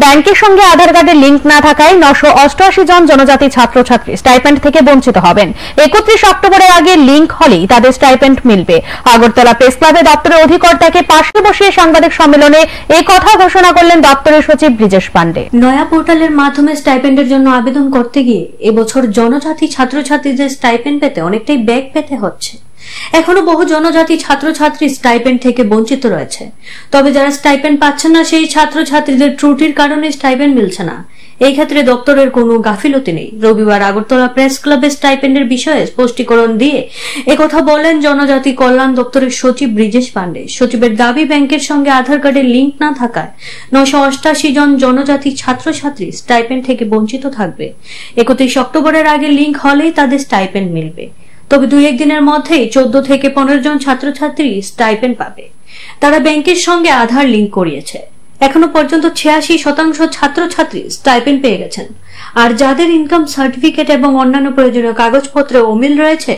ব্যাংকের সঙ্গে আধার কার্ডের লিঙ্ক না থাকায় নশো অষ্টআশি জন জনজাতি ছাত্রছাত্রী স্টাইপেন্ড থেকে বঞ্চিত হবেন। একত্রিশ অক্টোবরের আগে লিঙ্ক হলেই তাদের স্টাইপেন্ড মিলবে। আগরতলা প্রেস ক্লাবে দপ্তরের অধিকর্তাকে পাশে বসিয়ে সাংবাদিক সম্মেলনে এই কথা ঘোষণা করলেন দপ্তরের সচিব ব্রিজেশ পান্ডে নয়া পোর্টালের মাধ্যমে স্টাইপেন্ডের জন্য আবেদন করতে গিয়ে এবছর জনজাতি ছাত্রছাত্রীদের স্টাইপেন্ড পেতে অনেকটাই ব্যাগ পেতে হচ্ছে। এখনও বহু জনজাতি ছাত্রছাত্রী স্টাইপেন্ড থেকে বঞ্চিত রয়েছে। তবে যারা স্টাইপেন্ড পাচ্ছেন না, সেই ছাত্রছাত্রীদের ত্রুটির কারণে স্টাইপেন্ড মিলছে না। এই ক্ষেত্রে দপ্তরের কোনো গাফিলতি নেই। রবিবার আগরতলা প্রেস ক্লাবে স্টাইপেন্ডের বিষয়ে স্পষ্টীকরণ দিয়ে একথা বলেন জনজাতি কল্যাণ দপ্তরের সচিব ব্রিজেশ পান্ডে সচিবের দাবি, ব্যাংকের সঙ্গে আধার কার্ডের লিঙ্ক না থাকায় নশো অষ্টাশি জন জনজাতি ছাত্রছাত্রী স্টাইপেন্ড থেকে বঞ্চিত থাকবে। একত্রিশ অক্টোবরের আগে লিঙ্ক হলেই তাদের স্টাইপেন্ড মিলবে। তবে দুই একদিনের মধ্যেই চোদ্দ থেকে পনেরো জন ছাত্রছাত্রী স্টাইপেন্ড পাবে। তারা ব্যাংকের সঙ্গে আধার লিঙ্ক করিয়েছে। এখনো পর্যন্ত ছিয়াশি শতাংশ ছাত্রছাত্রী স্টাইপেন্ড পেয়ে গেছেন আর যাদের ইনকাম সার্টিফিকেট এবং অন্যান্য প্রয়োজনীয় কাগজপত্রে অমিল রয়েছে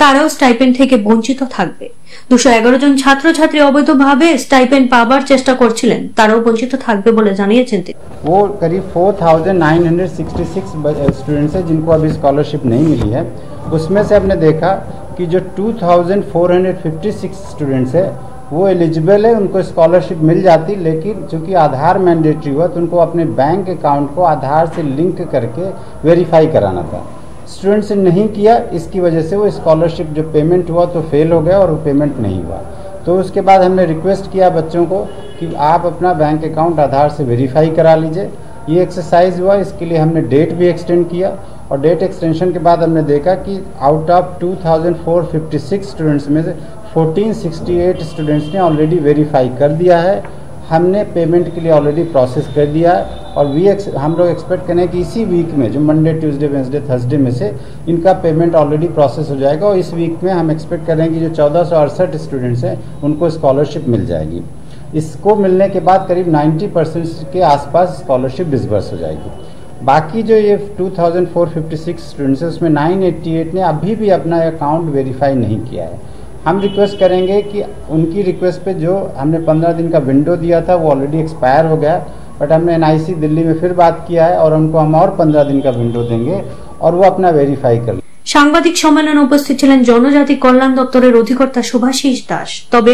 তারাও স্টাইপেন্ড থেকে বঞ্চিত থাকবে দুশো এগারো জন ছাত্রছাত্রী অবৈধভাবে স্টাইপেন্ড পাবার চেষ্টা করছিলেন তারাও বঞ্চিত থাকবে বলে জানিয়েছেন তিনি वो करीब 4,966 स्टूडेंट्स हैं जिनको अभी स्कॉलरशिप नहीं मिली है उसमें से हमने देखा कि जो 2,456 स्टूडेंट्स है वो एलिजिबल है, उनको स्कॉलरशिप मिल जाती, लेकिन चूँकि आधार मैंडेटरी हुआ तो उनको अपने बैंक अकाउंट को आधार से लिंक करके वेरीफाई कराना था। स्टूडेंट्स ने नहीं किया, इसकी वजह से वो स्कॉलरशिप जो पेमेंट हुआ तो फेल हो गया और वो पेमेंट नहीं हुआ। तो उसके बाद हमने रिक्वेस्ट किया बच्चों को कि आप अपना बैंक अकाउंट आधार से वेरीफाई करा लीजिए। ये एक्सरसाइज हुआ, इसके लिए हमने डेट भी एक्सटेंड किया और डेट एक्सटेंशन के बाद हमने देखा कि आउट ऑफ़ 2456 स्टूडेंट्स में से 1468 स्टूडेंट्स ने ऑलरेडी वेरीफाई कर दिया है। हमने पेमेंट के लिए ऑलरेडी प्रोसेस कर दिया है और वी हम लोग एक्सपेक्ट करें कि इसी वीक में, जो मंडे ट्यूसडे वेंसडे थर्सडे में से इनका पेमेंट ऑलरेडी प्रोसेस हो जाएगा और इस वीक में हम एक्सपेक्ट करें कि जो चौदह स्टूडेंट्स हैं, उनको स्कॉलरशिप मिल जाएगी। इसको मिलने के बाद करीब 90 परसेंट के आसपास स्कॉलरशिप डिसबर्स हो जाएगी। बाकी जो ये 2456 स्टूडेंट्स हैं, उसमें 988 ने अभी भी अपना अकाउंट वेरीफाई नहीं किया है। हम रिक्वेस्ट करेंगे कि उनकी रिक्वेस्ट पे जो हमने 15 दिन का विंडो दिया था, वो ऑलरेडी एक्सपायर हो गया। बट हमने एनआईसी दिल्ली में फिर बात किया है और उनको हम और 15 दिन का विंडो देंगे और वो अपना वेरीफाई कर সাংবাদিক সম্মেলনে উপস্থিত ছিলেন জনজাতি কল্যাণ দপ্তরের অধিকর্তা শুভাশিস দাস। তবে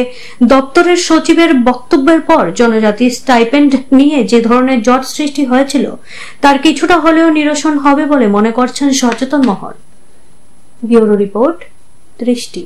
দপ্তরের সচিবের বক্তব্যের পর জনজাতি স্টাইপেন্ড নিয়ে যে ধরনের জট সৃষ্টি হয়েছিল, তার কিছুটা হলেও নিরসন হবে বলে মনে করছেন সচেতন মহল। ব্যুরো রিপোর্ট, দৃষ্টি।